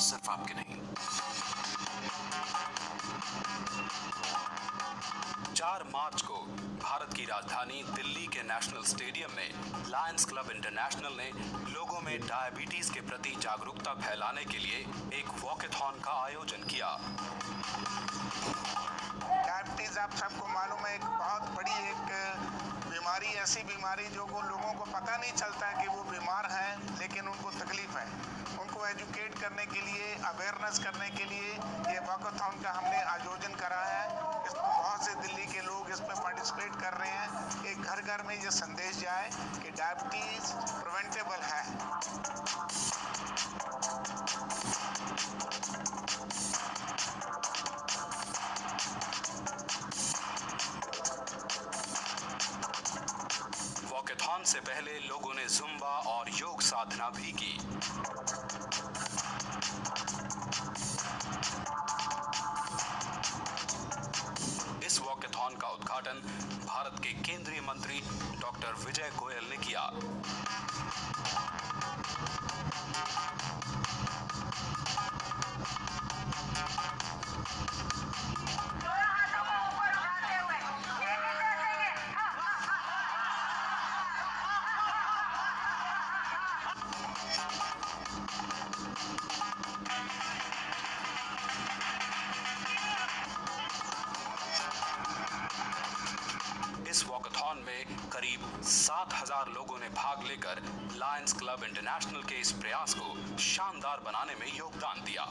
सिर्फ़ आपके नहीं। चार मार्च को भारत की राजधानी दिल्ली के नेशनल स्टेडियम में लायंस क्लब इंटरनेशनल ने लोगों में डायबिटीज़ के प्रति जागरूकता फैलाने के लिए एक वॉकेथॉन का आयोजन किया। डायबिटीज़ आप सबको मालूम है, एक बहुत बड़ी एक बीमारी, ऐसी बीमारी जो वो लोगों को पता नहीं चलता कि वो बीमार हैं लेकिन उनको तकलीफ़ है उनको एजुकेट करने के लिए अवेयरनेस करने के लिए ये वॉकथॉन का हमने आयोजन करा है। इसमें बहुत से दिल्ली के लोग इसमें पार्टिसिपेट कर रहे हैं। एक घर घर में ये संदेश जाए कि डायबिटीज़ प्रिवेंटेबल वॉकेथॉन से पहले लोगों ने जुम्बा और योग साधना भी की। इस वॉकेथॉन का उद्घाटन भारत के केंद्रीय मंत्री डॉक्टर विजय गोयल ने किया। सात हज़ार लोगों ने भाग लेकर लायंस क्लब इंटरनेशनल के इस प्रयास को शानदार बनाने में योगदान दिया।